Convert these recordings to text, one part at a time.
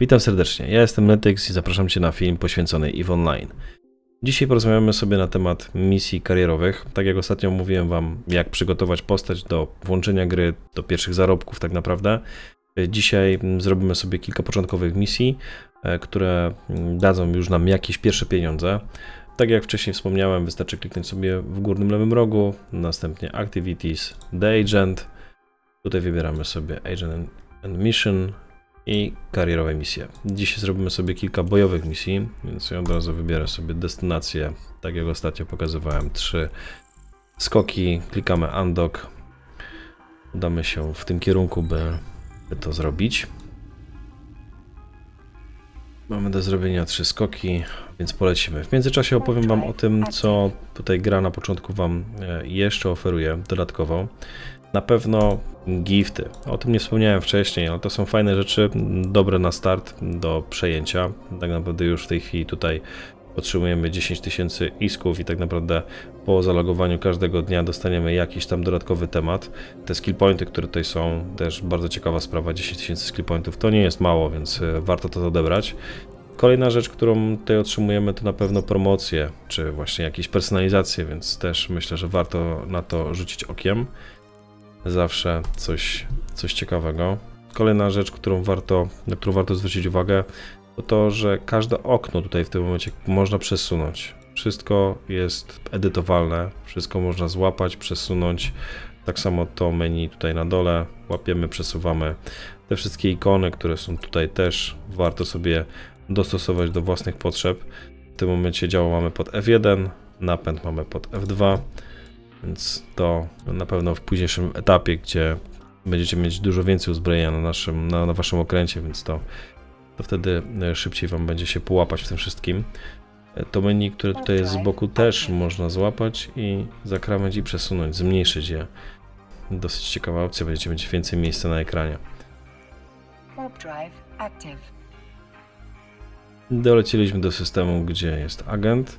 Witam serdecznie, ja jestem Netyx i zapraszam Cię na film poświęcony EVE Online. Dzisiaj porozmawiamy sobie na temat misji karierowych. Tak jak ostatnio mówiłem Wam, jak przygotować postać do włączenia gry, do pierwszych zarobków tak naprawdę. Dzisiaj zrobimy sobie kilka początkowych misji, e, które dadzą już nam jakieś pierwsze pieniądze. Tak jak wcześniej wspomniałem, wystarczy kliknąć sobie w górnym lewym rogu, następnie Activities, The Agent. Tutaj wybieramy sobie Agent and Mission, i karierowe misje. Dzisiaj zrobimy sobie kilka bojowych misji, więc ja od razu wybiorę sobie destynację, tak jak ostatnio pokazywałem, trzy skoki, klikamy undock, udamy się w tym kierunku, by, by to zrobić. Mamy do zrobienia trzy skoki, więc polecimy. W międzyczasie opowiem Wam o tym, co tutaj gra na początku Wam e, jeszcze oferuje dodatkowo. Na pewno gifty. O tym nie wspomniałem wcześniej, ale to są fajne rzeczy, dobre na start do przejęcia. Tak naprawdę już w tej chwili tutaj otrzymujemy 10 tysięcy isków i tak naprawdę po zalogowaniu każdego dnia dostaniemy jakiś tam dodatkowy temat. Te skill pointy, które tutaj są, też bardzo ciekawa sprawa, 10 tysięcy skill pointów to nie jest mało, więc e, warto to odebrać. Kolejna rzecz, którą tutaj otrzymujemy, to na pewno promocje, czy właśnie jakieś personalizacje, więc też myślę, że warto na to rzucić okiem zawsze coś, coś ciekawego. Kolejna rzecz, którą warto, na którą warto zwrócić uwagę, to to, że każde okno tutaj w tym momencie można przesunąć. Wszystko jest edytowalne, wszystko można złapać, przesunąć. Tak samo to menu tutaj na dole łapiemy, przesuwamy. Te wszystkie ikony, które są tutaj też warto sobie dostosować do własnych potrzeb. W tym momencie działo mamy pod F1, napęd mamy pod F2. Więc to na pewno w późniejszym etapie, gdzie będziecie mieć dużo więcej uzbrojenia na, naszym, na, na waszym okręcie, więc to, to wtedy e, szybciej wam będzie się połapać w tym wszystkim. E, to menu, które tutaj jest z boku też można złapać i zakrawędź i przesunąć, zmniejszyć je. Dosyć ciekawa opcja, będziecie mieć więcej miejsca na ekranie. Dolecieliśmy do systemu, gdzie jest agent.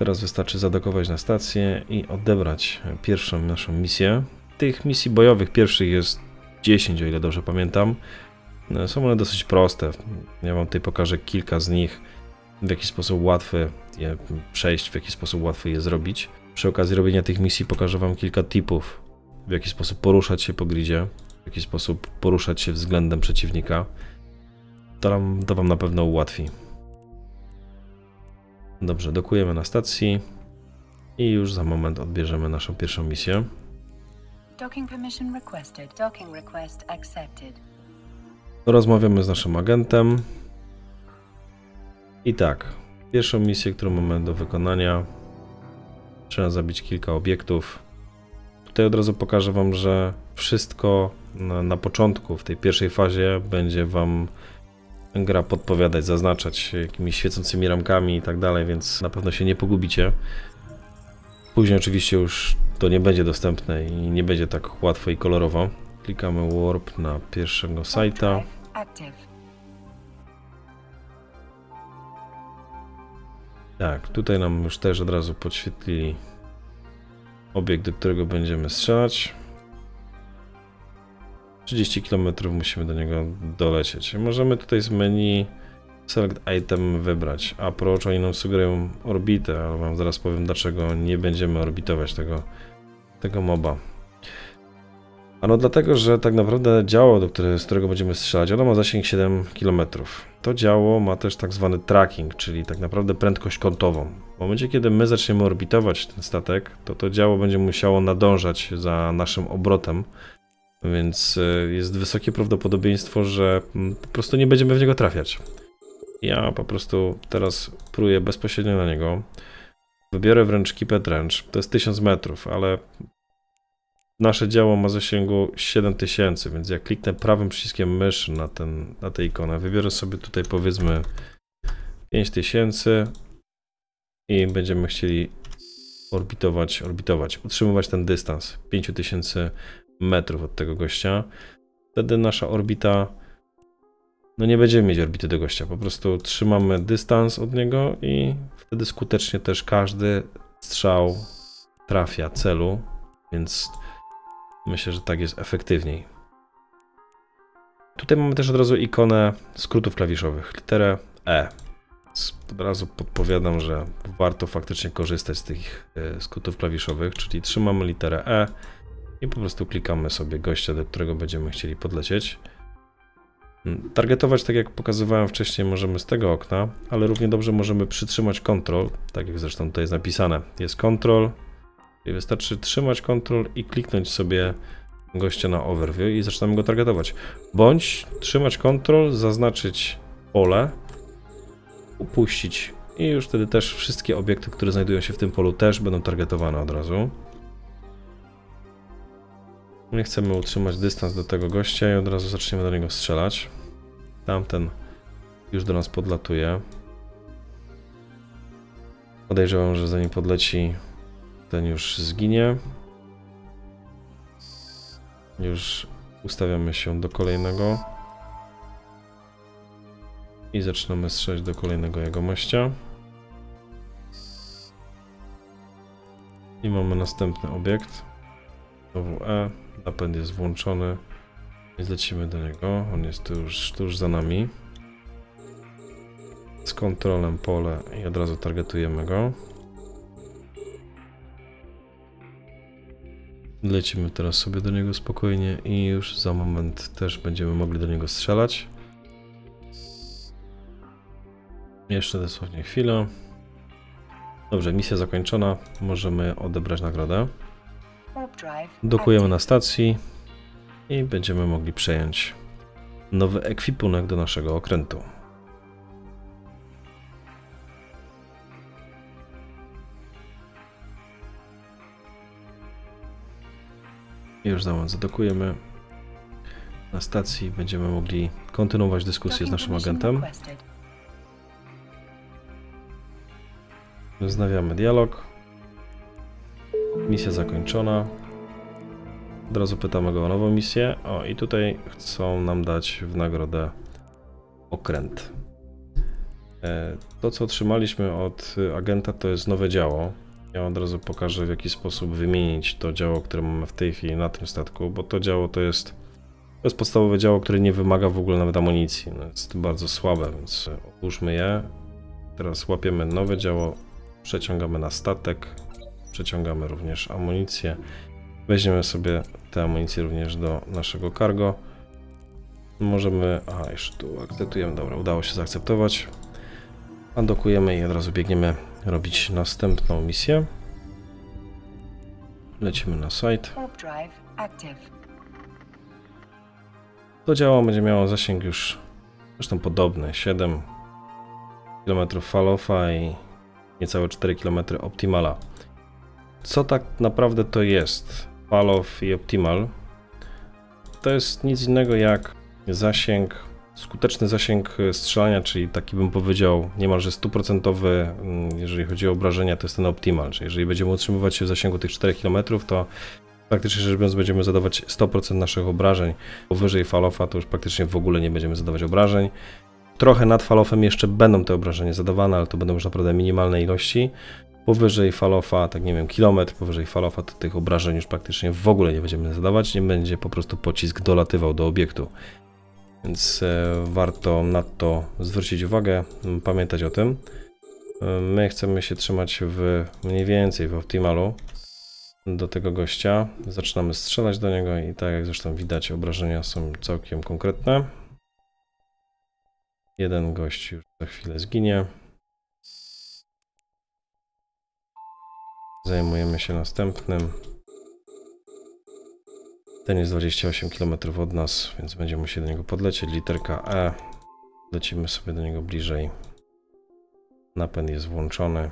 Teraz wystarczy zadokować na stację i odebrać pierwszą naszą misję. Tych misji bojowych pierwszych jest 10, o ile dobrze pamiętam. No, są one dosyć proste. Ja wam tutaj pokażę kilka z nich, w jaki sposób łatwy je przejść, w jaki sposób łatwy je zrobić. Przy okazji robienia tych misji pokażę wam kilka tipów, w jaki sposób poruszać się po gridzie, w jaki sposób poruszać się względem przeciwnika. To, nam, to wam na pewno ułatwi. Dobrze, dokujemy na stacji i już za moment odbierzemy naszą pierwszą misję. Docking permission requested. Docking request accepted. Rozmawiamy z naszym agentem. I tak, pierwszą misję, którą mamy do wykonania, trzeba zabić kilka obiektów. Tutaj od razu pokażę Wam, że wszystko na, na początku, w tej pierwszej fazie, będzie Wam gra podpowiadać, zaznaczać jakimiś świecącymi ramkami i tak dalej, więc na pewno się nie pogubicie. Później oczywiście już to nie będzie dostępne i nie będzie tak łatwo i kolorowo. Klikamy Warp na pierwszego sajta. Tak, tutaj nam już też od razu podświetlili obiekt, do którego będziemy strzelać. 30 km musimy do niego dolecieć. Możemy tutaj z menu Select Item wybrać. Approach oni nam sugerują orbitę, ale wam zaraz powiem dlaczego nie będziemy orbitować tego, tego moba. Ano dlatego, że tak naprawdę działo, do z którego będziemy strzelać, ono ma zasięg 7 km. To działo ma też tak zwany tracking, czyli tak naprawdę prędkość kątową. W momencie, kiedy my zaczniemy orbitować ten statek, to to działo będzie musiało nadążać za naszym obrotem, więc e, jest wysokie prawdopodobieństwo, że mm, po prostu nie będziemy w niego trafiać. Ja po prostu teraz próję bezpośrednio na niego. Wybiorę wręcz Keep Range. To jest 1000 metrów, ale nasze działo ma zasięgu 7000, więc jak kliknę prawym przyciskiem myszy na, ten, na tę ikonę, wybiorę sobie tutaj powiedzmy 5000 i będziemy chcieli orbitować, orbitować, utrzymywać ten dystans 5000 metrów od tego gościa, wtedy nasza orbita, no nie będziemy mieć orbity do gościa, po prostu trzymamy dystans od niego i wtedy skutecznie też każdy strzał trafia celu, więc myślę, że tak jest efektywniej. Tutaj mamy też od razu ikonę skrótów klawiszowych, literę E. Od razu podpowiadam, że warto faktycznie korzystać z tych e, skrótów klawiszowych, czyli trzymamy literę E i po prostu klikamy sobie gościa, do którego będziemy chcieli podlecieć. Mm, Targetować, tak jak pokazywałem wcześniej, możemy z tego okna, ale równie dobrze możemy przytrzymać Ctrl, tak jak zresztą tutaj jest napisane. Jest Ctrl i wystarczy trzymać Ctrl i kliknąć sobie gościa na overview i zaczynamy go targetować. Bądź trzymać Ctrl, zaznaczyć pole, upuścić i już wtedy też wszystkie obiekty, które znajdują się w tym polu też będą targetowane od razu. My chcemy utrzymać dystans do tego gościa i od razu zaczniemy do niego strzelać. Tamten już do nas podlatuje. Podejrzewam, że zanim podleci, ten już zginie. Już ustawiamy się do kolejnego. I zaczynamy strzelać do kolejnego jego mościa. I mamy następny obiekt. Znowu E. Napęd jest włączony. Więc lecimy do niego. On jest tuż, tuż za nami. Z kontrolem pole i od razu targetujemy go. Lecimy teraz sobie do niego spokojnie i już za moment też będziemy mogli do niego strzelać. Jeszcze dosłownie chwilę. Dobrze, misja zakończona. Możemy odebrać nagrodę. Dokujemy na stacji i będziemy mogli przejąć nowy ekwipunek do naszego okrętu. Już za moment zadokujemy na stacji. Będziemy mogli kontynuować dyskusję z naszym agentem. Wznawiamy dialog. Misja zakończona. Od razu pytamy go o nową misję. O, i tutaj chcą nam dać w nagrodę okręt. E, To, co otrzymaliśmy od y, agenta, to jest nowe działo. Ja od razu pokażę, w jaki sposób wymienić to działo, które mamy w tej chwili na tym statku, bo to działo to jest, to jest podstawowe działo, które nie wymaga w ogóle nawet amunicji. No, jest bardzo słabe, więc odłóżmy je. Teraz łapiemy nowe działo, przeciągamy na statek, przeciągamy również amunicję. Weźmiemy sobie tę amunicję również do naszego cargo. Możemy, aha, jeszcze tu akceptujemy, dobra, udało się zaakceptować. Andokujemy i od razu biegniemy robić następną misję. Lecimy na site. To działo będzie miało zasięg już zresztą podobny, 7 km falofa i niecałe 4 km optimala. Co tak naprawdę to jest falof i optimal? To jest nic innego jak zasięg, skuteczny zasięg strzelania, czyli taki bym powiedział niemalże stuprocentowy, mm, jeżeli chodzi o obrażenia, to jest ten optimal, czyli jeżeli będziemy utrzymywać się w zasięgu tych 4 km, to praktycznie rzecz biorąc będziemy zadawać 100% naszych obrażeń. Powyżej falofa to już praktycznie w ogóle nie będziemy zadawać obrażeń. Trochę nad falofem jeszcze będą te obrażenia zadawane, ale to będą już naprawdę minimalne ilości. Powyżej falofa, tak nie wiem, kilometr powyżej falofa, to tych obrażeń już praktycznie w ogóle nie będziemy zadawać, nie będzie po prostu pocisk dolatywał do obiektu. Więc e, warto na to zwrócić uwagę, pamiętać o tym. E, My chcemy się trzymać w mniej więcej w optimalu do tego gościa. Zaczynamy strzelać do niego i tak jak zresztą widać, obrażenia są całkiem konkretne. Jeden gość już za chwilę zginie. Zajmujemy się następnym. Ten jest 28 km od nas, więc będziemy musieli do niego podlecieć. Literka E. Lecimy sobie do niego bliżej. Napęd jest włączony.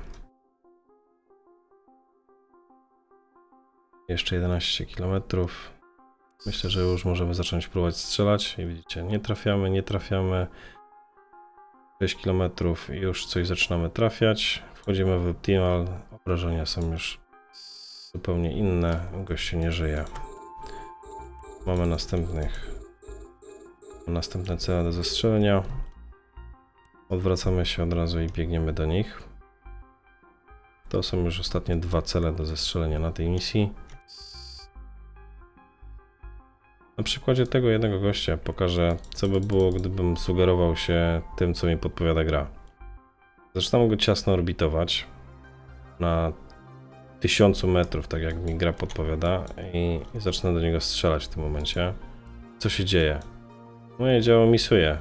Jeszcze 11 km. Myślę, że już możemy zacząć próbować strzelać. I widzicie, nie trafiamy, nie trafiamy. 6 km już coś zaczynamy trafiać. Wchodzimy w optimal. Obrażenia są już zupełnie inne. Gościu nie żyje. Mamy następnych następne cele do zestrzelenia. Odwracamy się od razu i biegniemy do nich. To są już ostatnie dwa cele do zestrzelenia na tej misji. Na przykładzie tego jednego gościa pokażę, co by było, gdybym sugerował się tym, co mi podpowiada gra. Zaczynam go ciasno orbitować na tysiącu metrów, tak jak mi gra podpowiada i, zacznę do niego strzelać w tym momencie. Co się dzieje? Moje działo misuje.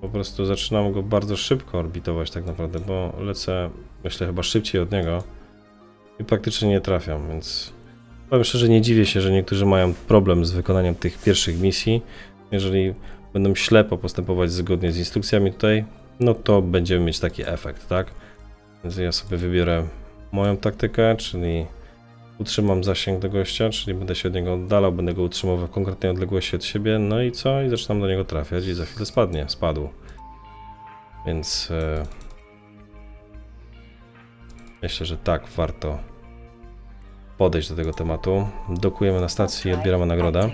Po prostu zaczynam go bardzo szybko orbitować tak naprawdę, bo lecę, myślę, chyba szybciej od niego i praktycznie nie trafiam, więc powiem szczerze, nie dziwię się, że niektórzy mają problem z wykonaniem tych pierwszych misji. Jeżeli będą ślepo postępować zgodnie z instrukcjami tutaj, no to będziemy mieć taki efekt, tak? Więc ja sobie wybiorę moją taktykę, czyli utrzymam zasięg do gościa, czyli będę się od niego oddalał, będę go utrzymywał w konkretnej odległości od siebie, no i co? I zaczynam do niego trafiać i za chwilę spadnie, spadł. Więc e, myślę, że tak warto podejść do tego tematu. Dokujemy na stacji i odbieramy nagrodę.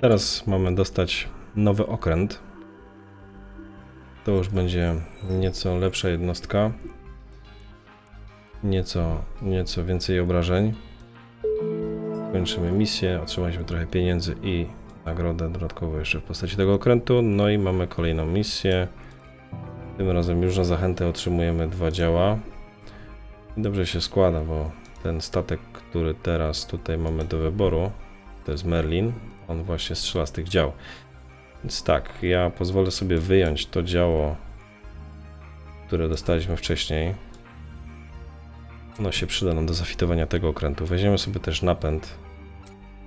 Teraz mamy dostać nowy okręt. To już będzie nieco lepsza jednostka. Nieco, nieco więcej obrażeń. Kończymy misję, otrzymaliśmy trochę pieniędzy i nagrodę dodatkowo jeszcze w postaci tego okrętu. No i mamy kolejną misję. Tym razem już na zachętę otrzymujemy dwa działa. Dobrze się składa, bo ten statek, który teraz tutaj mamy do wyboru, to jest Merlin. On właśnie strzela z tych dział. Więc tak, ja pozwolę sobie wyjąć to działo, które dostaliśmy wcześniej. Ono się przyda nam do zafitowania tego okrętu. Weźmiemy sobie też napęd.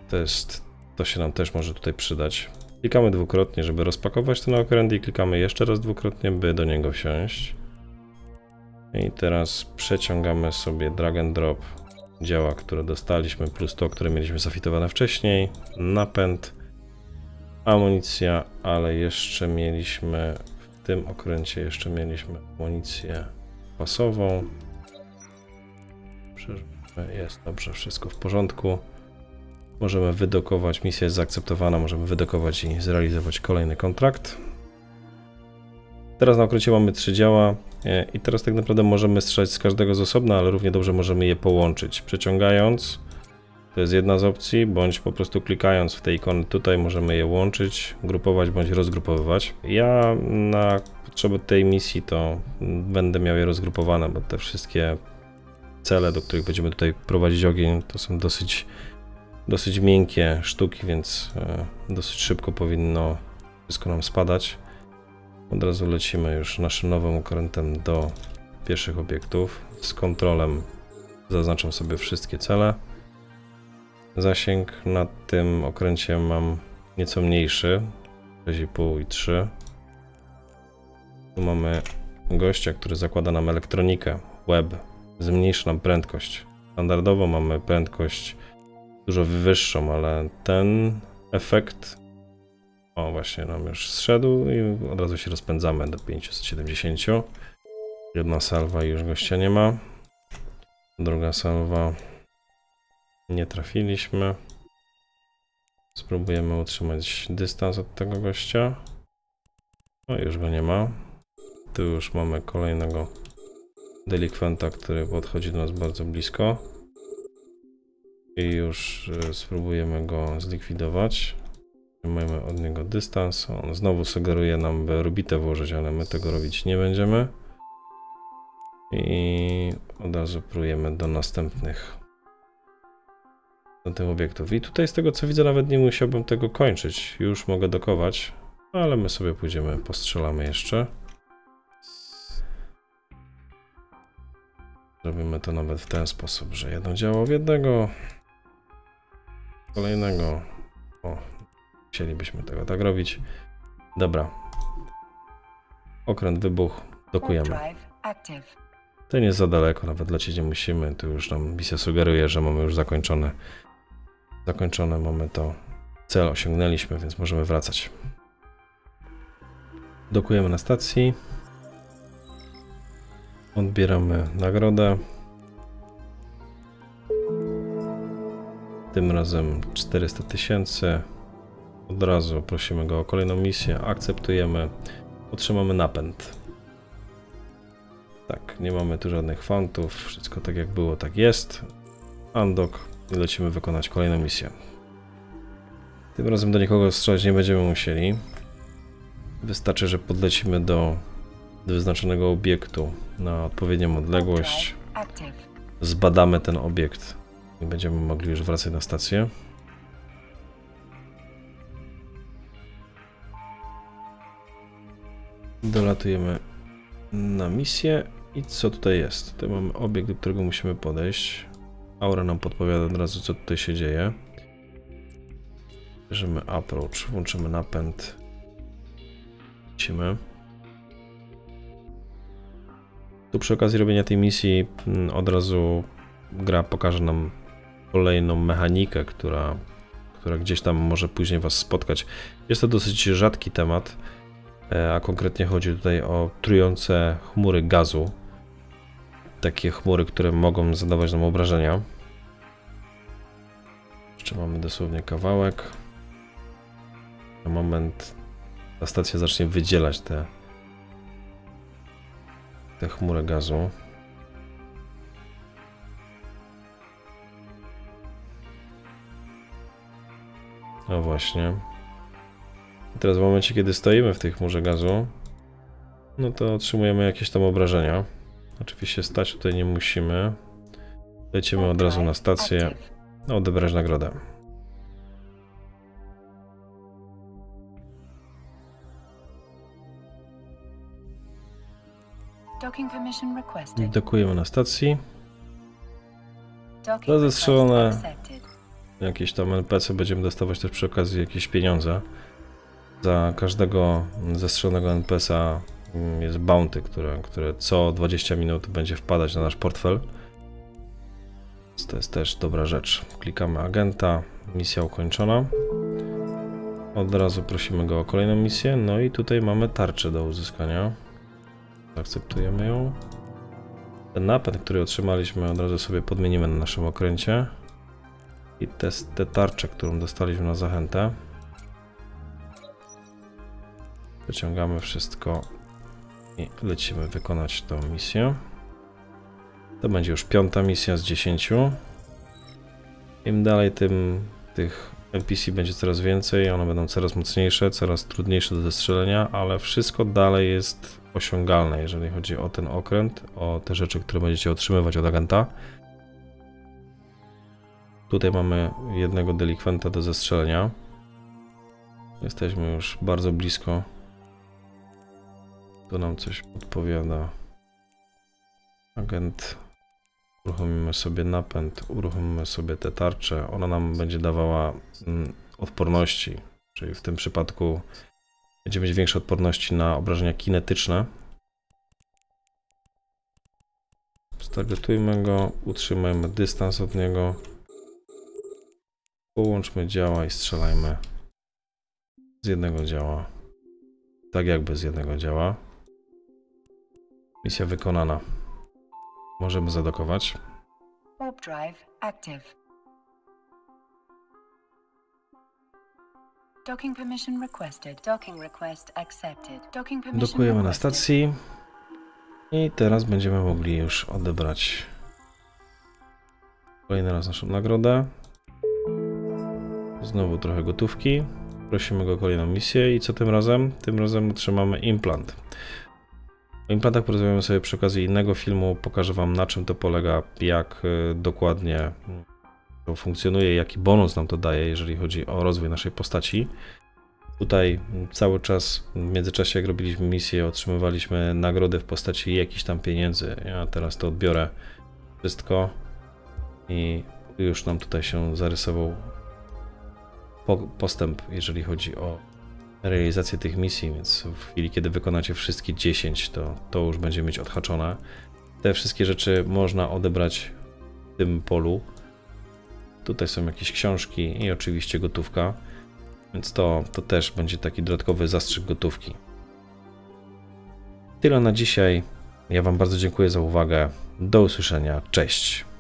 To jest, to się nam też może tutaj przydać. Klikamy dwukrotnie, żeby rozpakować ten okręt i klikamy jeszcze raz dwukrotnie, by do niego wsiąść. I teraz przeciągamy sobie drag and drop działa, które dostaliśmy, plus to, które mieliśmy zafitowane wcześniej, napęd, amunicja, ale jeszcze mieliśmy w tym okręcie jeszcze mieliśmy amunicję pasową. Jest dobrze, wszystko w porządku. Możemy wydokować, misja jest zaakceptowana, możemy wydokować i zrealizować kolejny kontrakt. Teraz na okręcie mamy trzy działa i teraz tak naprawdę możemy strzelać z każdego z osobna, ale równie dobrze możemy je połączyć. Przeciągając, to jest jedna z opcji, bądź po prostu klikając w te ikony tutaj możemy je łączyć, grupować bądź rozgrupowywać. Ja na potrzeby tej misji to będę miał je rozgrupowane, bo te wszystkie cele, do których będziemy tutaj prowadzić ogień, to są dosyć, dosyć miękkie sztuki, więc e, dosyć szybko powinno wszystko nam spadać. Od razu lecimy już naszym nowym okrętem do pierwszych obiektów. Z kontrolem zaznaczam sobie wszystkie cele. Zasięg na tym okręcie mam nieco mniejszy, 6,5 i 3. Tu mamy gościa, który zakłada nam elektronikę, web, zmniejszy nam prędkość. Standardowo mamy prędkość dużo wyższą, ale ten efekt o, właśnie nam już zszedł i od razu się rozpędzamy do 570. Jedna salwa i już gościa nie ma. Druga salwa. Nie trafiliśmy. Spróbujemy utrzymać dystans od tego gościa. O, już go nie ma. Tu już mamy kolejnego delikwenta, który podchodzi do nas bardzo blisko. I już y, spróbujemy go zlikwidować. Mamy od niego dystans. On znowu sugeruje nam, by orbitę włożyć, ale my tego robić nie będziemy. I od razu prójemy do następnych do tych obiektów. I tutaj z tego co widzę nawet nie musiałbym tego kończyć. Już mogę dokować, ale my sobie pójdziemy, postrzelamy jeszcze. Zrobimy to nawet w ten sposób, że jedno działo w jednego, kolejnego. O, Chcielibyśmy tego tak robić. Dobra. Okręt wybuch. Dokujemy. To nie jest za daleko, nawet lecieć nie musimy. Tu już nam misja sugeruje, że mamy już zakończone. Zakończone mamy to. Cel osiągnęliśmy, więc możemy wracać. Dokujemy na stacji. Odbieramy nagrodę. Tym razem 400 tysięcy. Od razu prosimy go o kolejną misję. Akceptujemy. Otrzymamy napęd. Tak, nie mamy tu żadnych fantów, wszystko tak jak było, tak jest. Andok i lecimy wykonać kolejną misję. Tym razem do nikogo strzelać nie będziemy musieli. Wystarczy, że podlecimy do, wyznaczonego obiektu na odpowiednią odległość. Zbadamy ten obiekt i będziemy mogli już wracać na stację. Dolatujemy na misję i co tutaj jest? Tutaj mamy obiekt, do którego musimy podejść. Aura nam podpowiada od razu, co tutaj się dzieje. Bierzemy approach, włączymy napęd. Lecimy. Tu przy okazji robienia tej misji mm, od razu gra pokaże nam kolejną mechanikę, która, która gdzieś tam może później Was spotkać. Jest to dosyć rzadki temat, a konkretnie chodzi tutaj o trujące chmury gazu. Takie chmury, które mogą zadawać nam obrażenia. Jeszcze mamy dosłownie kawałek. Na moment ta stacja zacznie wydzielać te, te chmury gazu. No właśnie. Teraz w momencie, kiedy stoimy w tej chmurze gazu, no to otrzymujemy jakieś tam obrażenia. Oczywiście stać tutaj nie musimy. Lecimy od razu na stację, no, odebrać nagrodę. Dokujemy na stacji. To zestrzelone. Jakieś tam NPC będziemy dostawać też przy okazji jakieś pieniądze. Za każdego zestrzelonego NPC-a mm, jest bounty, które, które co 20 minut będzie wpadać na nasz portfel. Więc to jest też dobra rzecz. Klikamy agenta, misja ukończona. Od razu prosimy go o kolejną misję. No i tutaj mamy tarczę do uzyskania. Akceptujemy ją. Ten napęd, który otrzymaliśmy, od razu sobie podmienimy na naszym okręcie. I te, te tarcze, którą dostaliśmy na zachętę. Wyciągamy wszystko i lecimy wykonać tą misję. To będzie już piąta misja z 10. Im dalej, tym tych NPC będzie coraz więcej, one będą coraz mocniejsze, coraz trudniejsze do zestrzelenia, ale wszystko dalej jest osiągalne, jeżeli chodzi o ten okręt, o te rzeczy, które będziecie otrzymywać od agenta. Tutaj mamy jednego delikwenta do zestrzelenia. Jesteśmy już bardzo blisko. Tu nam coś podpowiada. Agent. Uruchomimy sobie napęd, uruchomimy sobie te tarcze. Ona nam będzie dawała mm, odporności, czyli w tym przypadku będziemy mieć większe odporności na obrażenia kinetyczne. Stargetujmy go, utrzymajmy dystans od niego. Połączmy działa i strzelajmy z jednego działa. Tak jakby z jednego działa. Misja wykonana. Możemy zadokować. Warp drive active. Docking permission requested. Docking request accepted. Docking permission Dokujemy na stacji. I teraz będziemy mogli już odebrać kolejny raz naszą nagrodę. Znowu trochę gotówki. Prosimy go o kolejną misję i co tym razem? Tym razem otrzymamy implant. Implantach porozmawiamy sobie przy okazji innego filmu. Pokażę Wam na czym to polega, jak y, dokładnie to funkcjonuje, jaki bonus nam to daje, jeżeli chodzi o rozwój naszej postaci. Tutaj cały czas, w międzyczasie jak robiliśmy misję, otrzymywaliśmy nagrody w postaci jakichś tam pieniędzy. Ja teraz to odbiorę wszystko i już nam tutaj się zarysował po- postęp, jeżeli chodzi o realizację tych misji, więc w chwili, kiedy wykonacie wszystkie 10, to, to już będzie mieć odhaczone. Te wszystkie rzeczy można odebrać w tym polu. Tutaj są jakieś książki i oczywiście gotówka, więc to, to też będzie taki dodatkowy zastrzyk gotówki. Tyle na dzisiaj. Ja Wam bardzo dziękuję za uwagę. Do usłyszenia. Cześć.